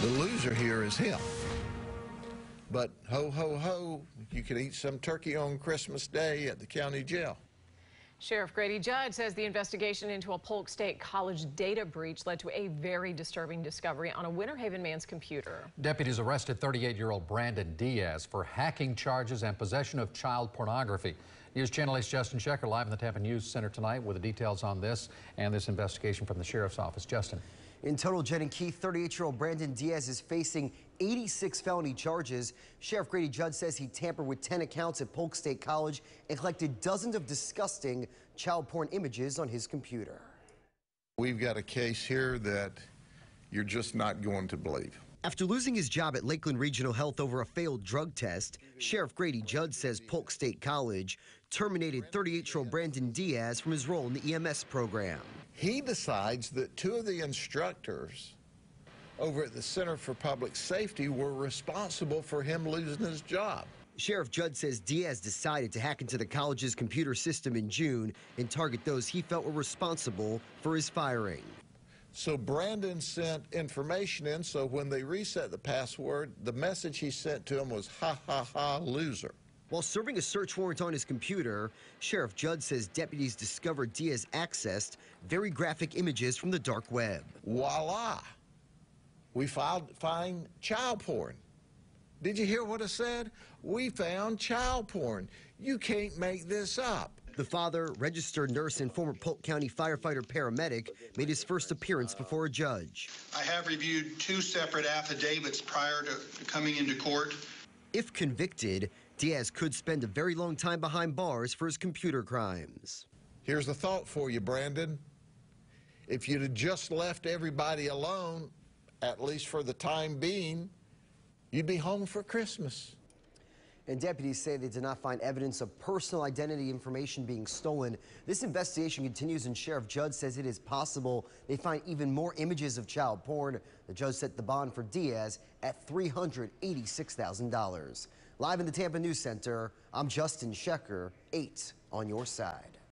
The loser here is him. But ho, ho, ho, you can eat some turkey on Christmas Day at the county jail. Sheriff Grady Judd says the investigation into a Polk State College data breach led to a very disturbing discovery on a Winter Haven man's computer. Deputies arrested 38-year-old Brandon Diaz for hacking charges and possession of child pornography. News Channel 8's Justin Shecker live in the Tampa News Center tonight with the details on this and this investigation from the Sheriff's Office. Justin. In total, Jen and Keith, 38-year-old Brandon Diaz is facing 86 felony charges. Sheriff Grady Judd says he tampered with 10 accounts at Polk State College and collected dozens of disgusting child porn images on his computer. We've got a case here that you're just not going to believe. After losing his job at Lakeland Regional Health over a failed drug test, Sheriff Grady Judd says Polk State College terminated 38-year-old Brandon Diaz from his role in the EMS program. He decides that two of the instructors over at the Center for Public Safety were responsible for him losing his job. Sheriff Judd says Diaz decided to hack into the college's computer system in June and target those he felt were responsible for his firing. So Brandon sent information in, so when they reset the password, the message he sent to him was, ha, ha, ha, loser. While serving a search warrant on his computer, Sheriff Judd says deputies discovered Diaz accessed very graphic images from the dark web. Voila! We filed, find child porn. Did you hear what I said? We found child porn. You can't make this up. The father, registered nurse and former Polk County firefighter paramedic, made his first appearance before a judge. I have reviewed two separate affidavits prior to coming into court. If convicted, Diaz could spend a very long time behind bars for his computer crimes. Here's a thought for you, Brandon. If you'd have just left everybody alone, at least for the time being, you'd be home for Christmas. And deputies say they did not find evidence of personal identity information being stolen. This investigation continues, and Sheriff Judd says it is possible they find even more images of child porn. The judge set the bond for Diaz at $386,000. Live in the Tampa News Center, I'm Justin Shecker, 8 on your side.